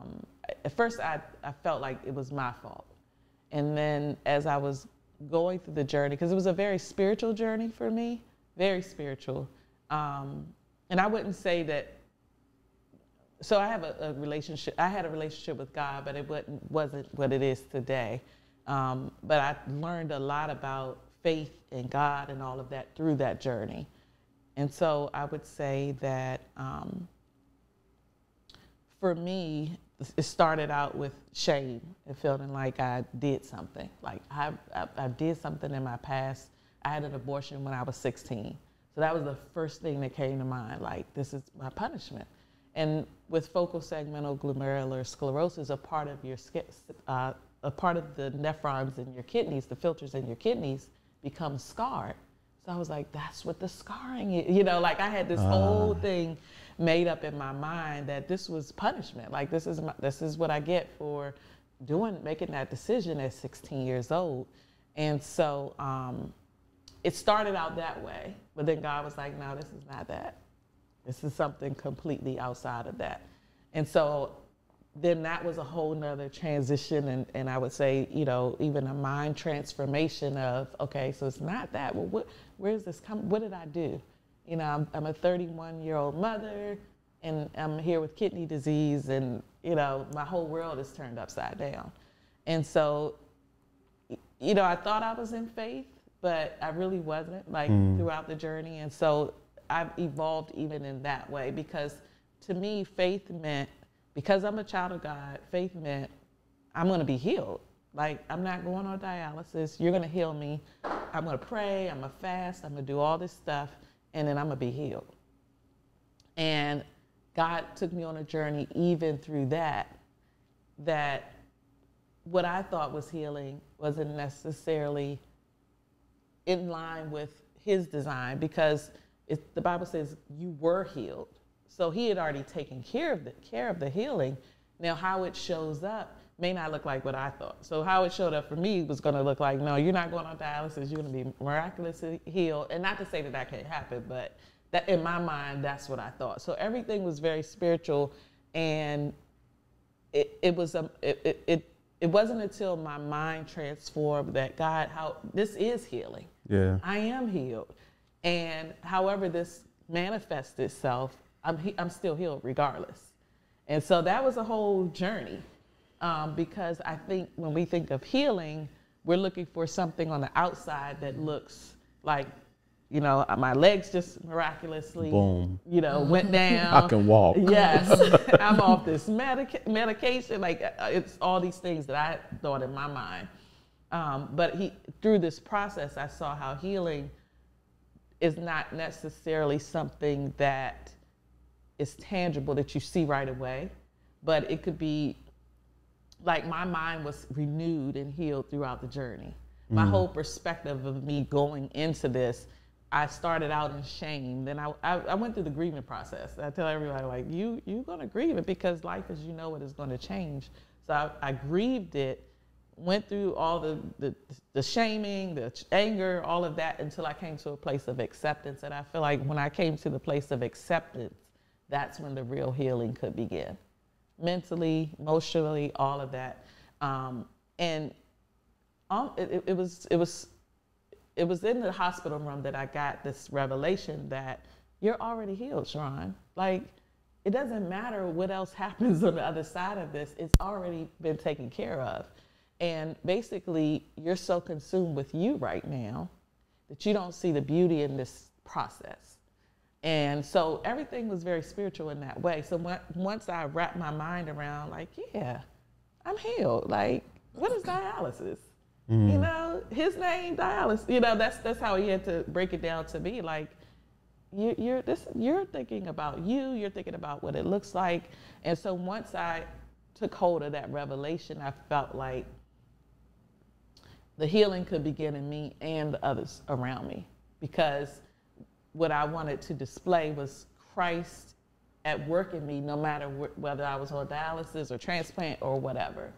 um, at first I, I felt like it was my fault. And then as I was going through the journey, because it was a very spiritual journey for me, very spiritual. Um, and I wouldn't say that. So I have a, a, relationship. I had a relationship with God, but it wasn't, wasn't what it is today. Um, but I learned a lot about faith and God and all of that through that journey. And so I would say that um, for me, it started out with shame and feeling like I did something. Like I, I, I, did something in my past. I had an abortion when I was 16. So that was the first thing that came to mind. Like this is my punishment. And with focal segmental glomerulosclerosis, a part of your uh, a part of the nephrons in your kidneys, the filters in your kidneys, become scarred. So I was like, that's what the scarring is. You know, like I had this uh. whole thing made up in my mind that this was punishment. Like this is my, this is what I get for doing making that decision at 16 years old. And so um, it started out that way, but then God was like, no, this is not that. This is something completely outside of that. And so then that was a whole nother transition and, and I would say, you know, even a mind transformation of, okay, so it's not that. Well, what, where's this come? What did I do? You know, I'm, I'm a 31 year old mother and I'm here with kidney disease and, you know, my whole world is turned upside down. And so, you know, I thought I was in faith, but I really wasn't like mm. throughout the journey. And so I've evolved even in that way because to me, faith meant, because I'm a child of God, faith meant I'm going to be healed. Like, I'm not going on dialysis. You're going to heal me. I'm going to pray. I'm going to fast. I'm going to do all this stuff and then I'm gonna be healed. And God took me on a journey even through that, that what I thought was healing wasn't necessarily in line with his design because it, the Bible says you were healed. So he had already taken care of the care of the healing. Now how it shows up may not look like what I thought. So how it showed up for me was going to look like, no, you're not going on dialysis. You're going to be miraculously healed. And not to say that that can't happen, but that in my mind, that's what I thought. So everything was very spiritual, and it, it was a it, it it wasn't until my mind transformed that God, how this is healing. Yeah, I am healed, and however this manifests itself, I'm I'm still healed regardless. And so that was a whole journey um, because I think when we think of healing, we're looking for something on the outside that looks like, you know, my legs just miraculously, Boom. you know, went down. I can walk. Yes, I'm off this medica- medication. Like uh, it's all these things that I thought in my mind. Um, but he, through this process, I saw how healing is not necessarily something that is tangible that you see right away, but it could be like my mind was renewed and healed throughout the journey. My mm. whole perspective of me going into this, I started out in shame. Then I, I, I went through the grieving process. I tell everybody like, you you're gonna grieve it because life as you know it is gonna change. So I, I grieved it, went through all the, the the shaming, the anger, all of that until I came to a place of acceptance. And I feel like when I came to the place of acceptance, that's when the real healing could begin mentally, emotionally, all of that. Um, and um, it, it, was it was it was in the hospital room that I got this revelation that you're already healed, Sharron. Like it doesn't matter what else happens on the other side of this; it's already been taken care of. And basically, you're so consumed with you right now that you don't see the beauty in this process. And so everything was very spiritual in that way. So once I wrapped my mind around, like, yeah, I'm healed. Like, what is dialysis? Mm. You know, his name dialysis. You know, that's that's how he had to break it down to me. Like, you, you're this, you're thinking about you. You're thinking about what it looks like. And so once I took hold of that revelation, I felt like the healing could begin in me and the others around me because what I wanted to display was Christ at work in me, no matter wh- whether I was on dialysis or transplant or whatever.